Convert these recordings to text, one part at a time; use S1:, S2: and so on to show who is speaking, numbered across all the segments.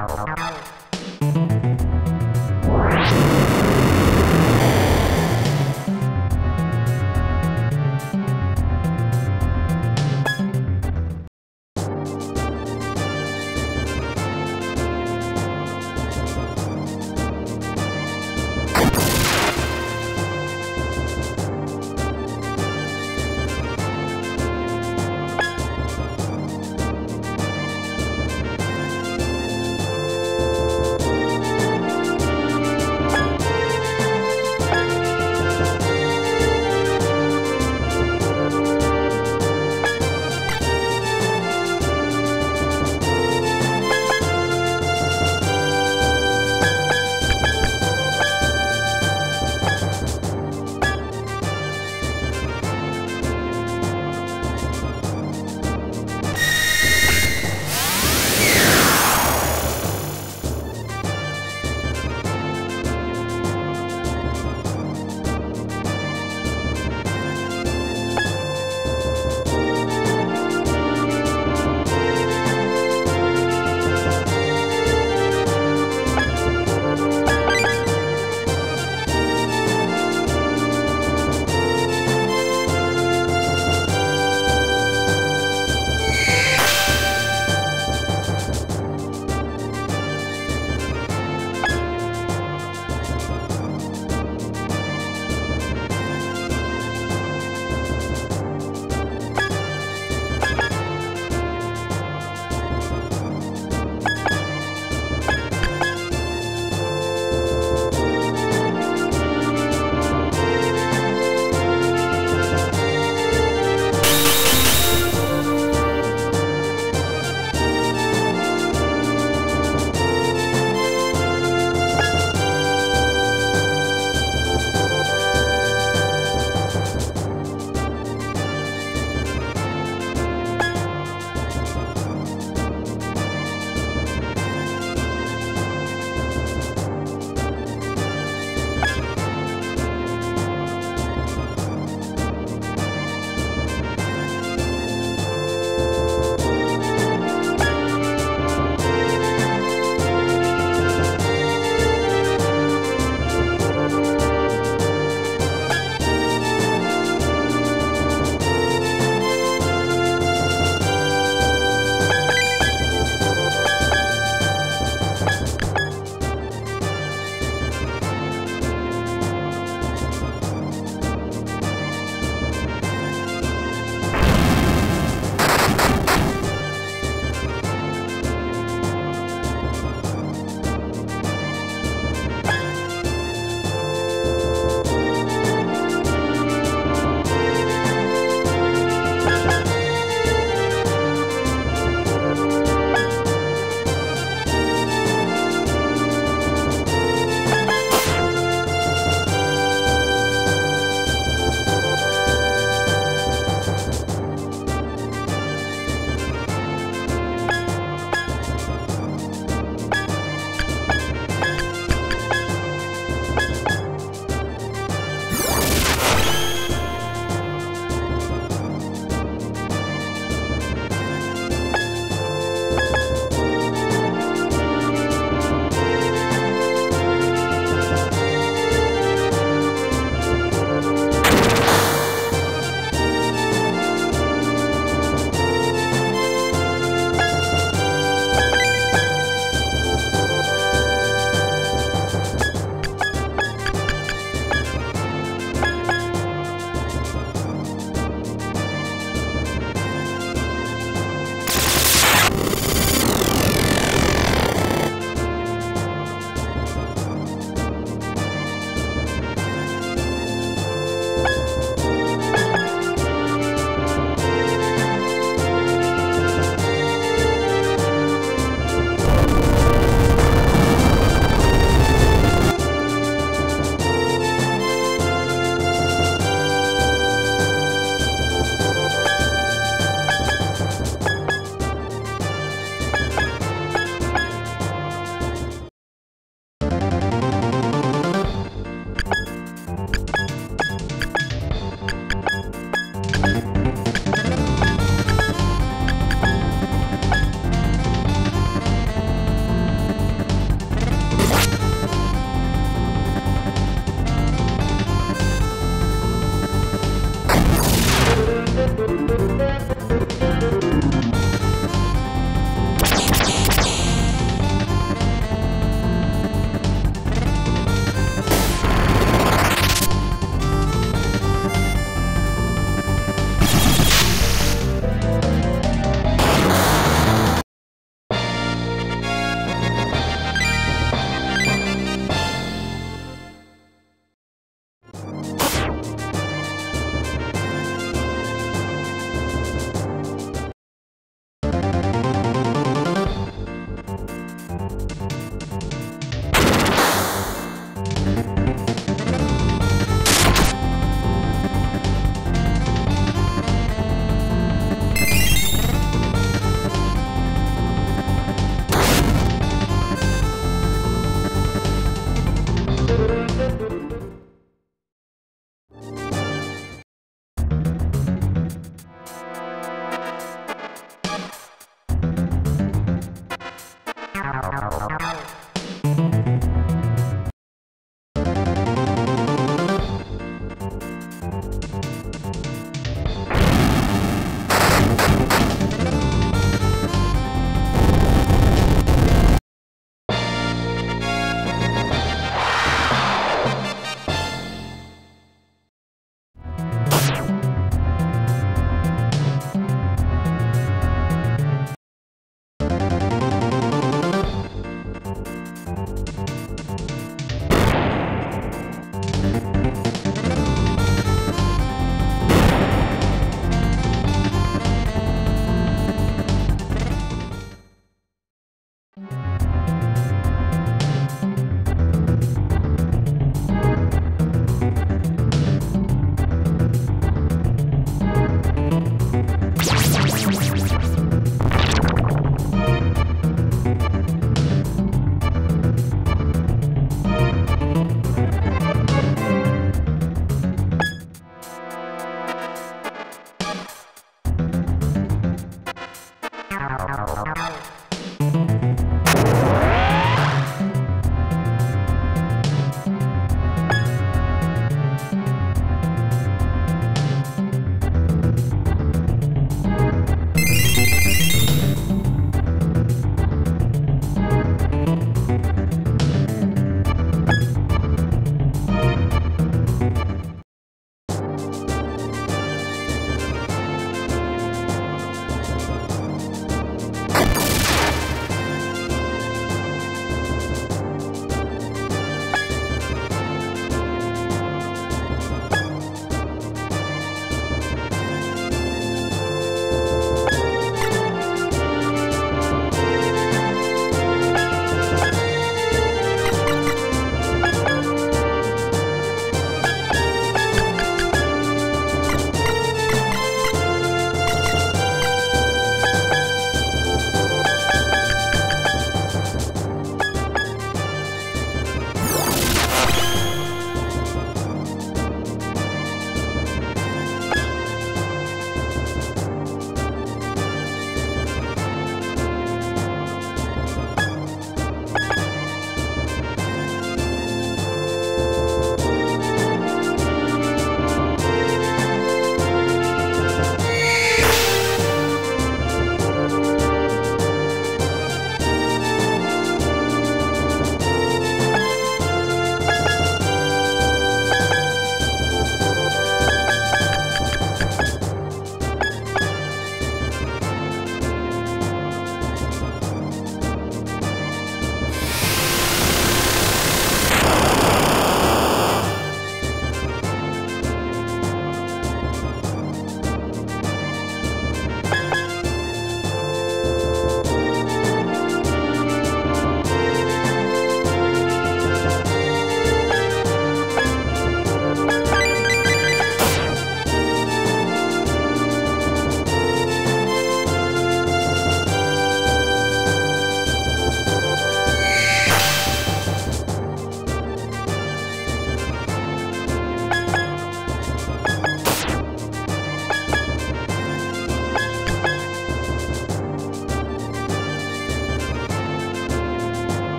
S1: Ow, ow, ow.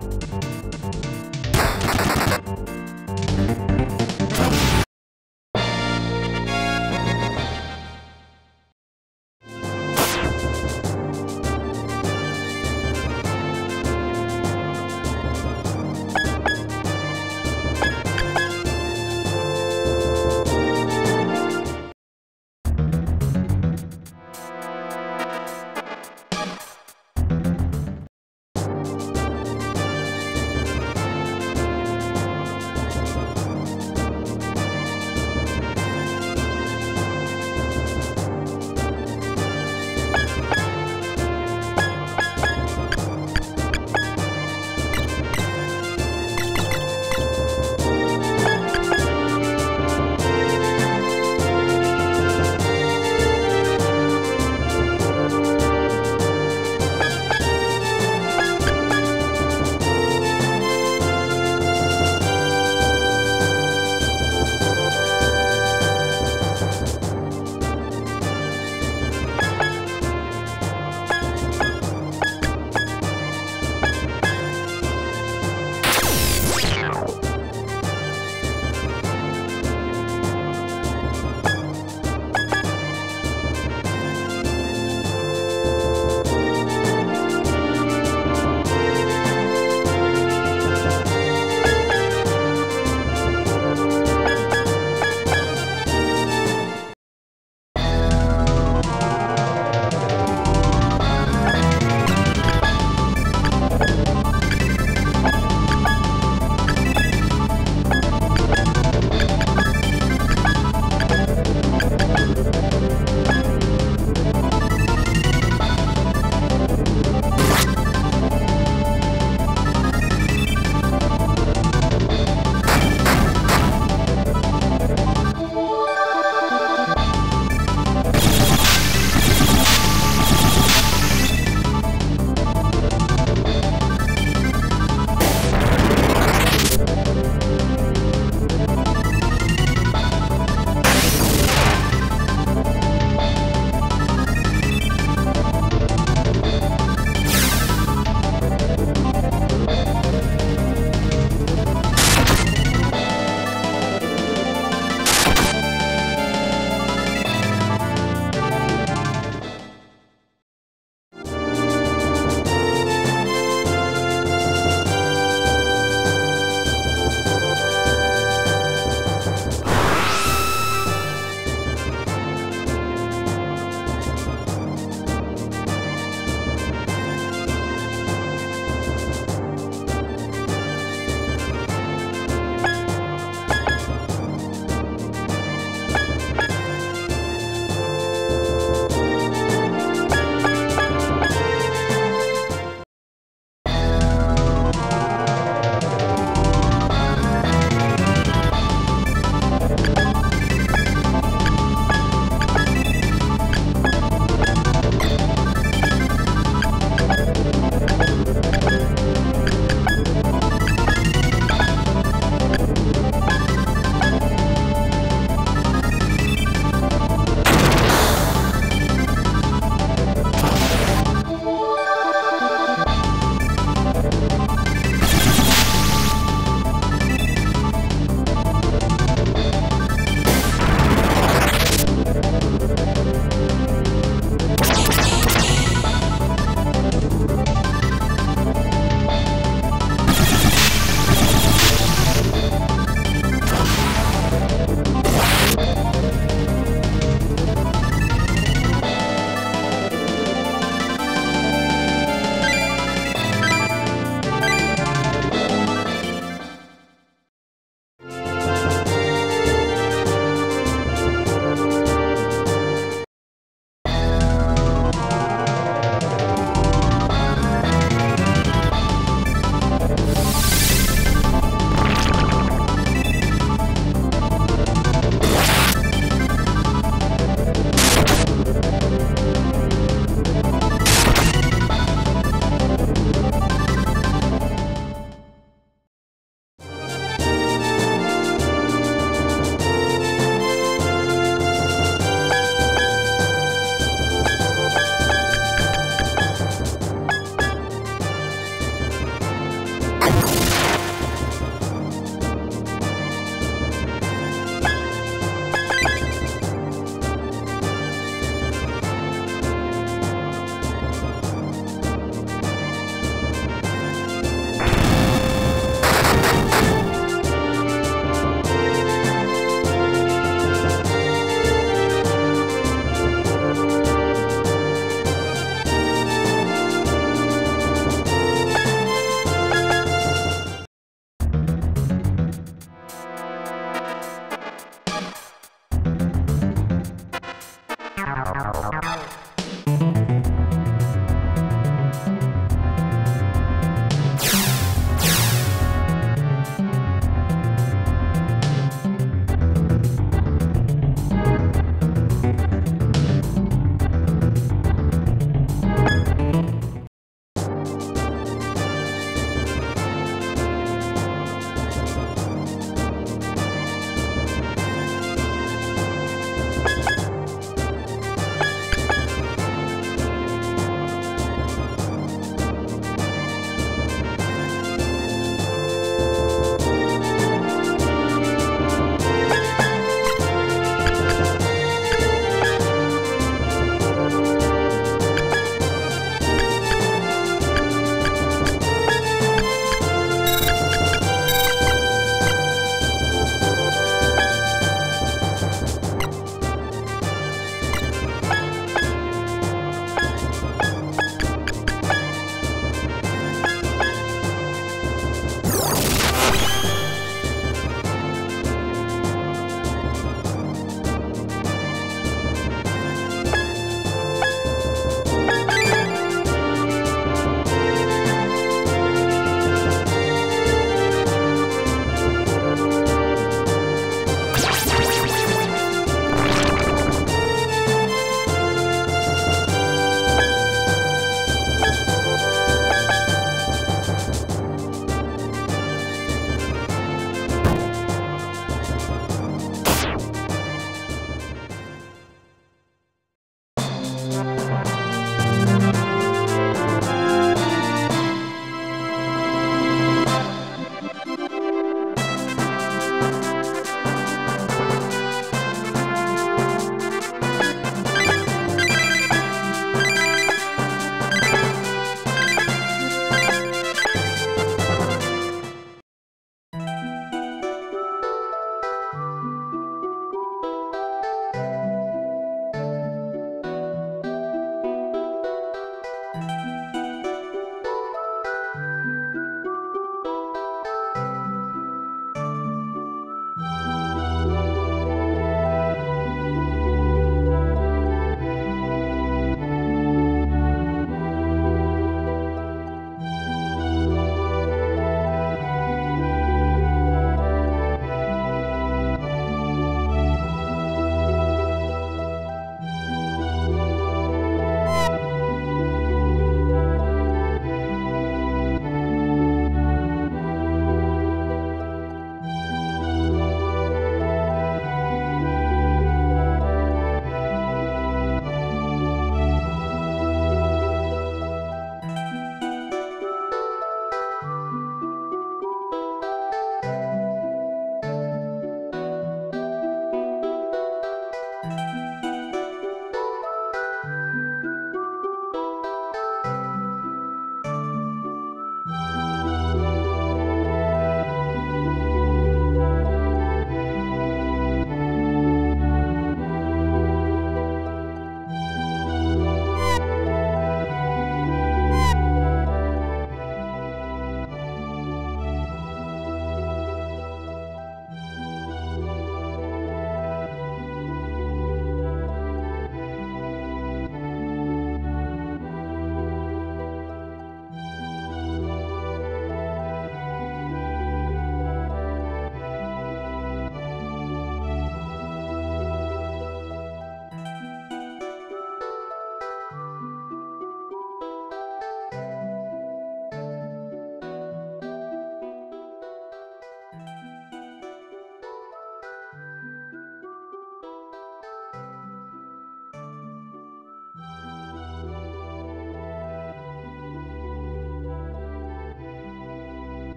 S2: Thank you